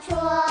捉